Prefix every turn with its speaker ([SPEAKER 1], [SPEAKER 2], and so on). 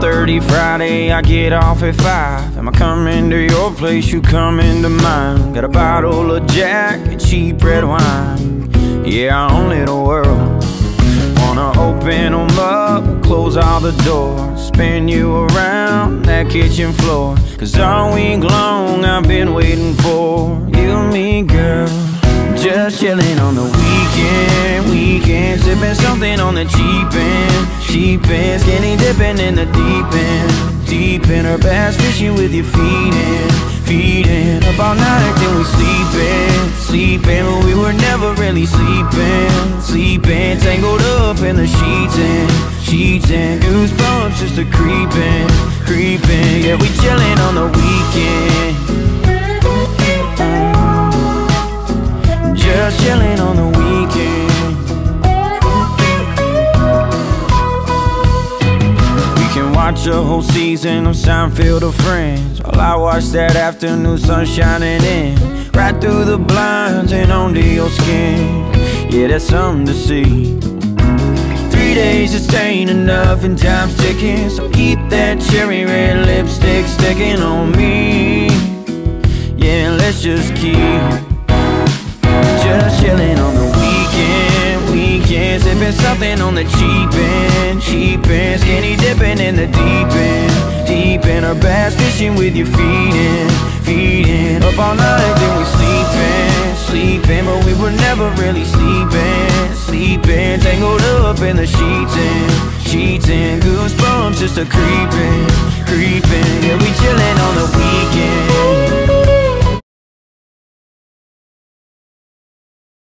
[SPEAKER 1] Friday, I get off at five. Am I coming to your place? You coming to mine? Got a bottle of Jack and cheap red wine. Yeah, I own little world. Wanna open them up, close all the doors, spin you around that kitchen floor. Cause all week long I've been waiting for you and me, girl. Just chilling on the weekend, weekend, sipping something on the cheap end, cheap end, skinny dipping in the deep end, deep in her bass, fishing with your feet in, feet in. Up all night, then we sleeping, sleeping, but we were never really sleeping, sleeping. Tangled up in the sheets and sheets and goosebumps just a creeping, creeping. Yeah, we chilling on the weekend. Watch a whole season of Seinfeld or Friends. While I watch that afternoon sun shining in. Right through the blinds and onto your skin. Yeah, that's something to see. Three days just ain't enough and time's ticking. So keep that cherry red lipstick sticking on me. Yeah, let's just keep something on the cheap end, cheap end. Skinny dipping in the deep end, deep end. Or bass fishing with your feet in, feet in. Up all night then we sleeping, sleeping. But we were never really sleeping, sleeping. Tangled up in the sheets and sheets and Goosebumps just a creeping,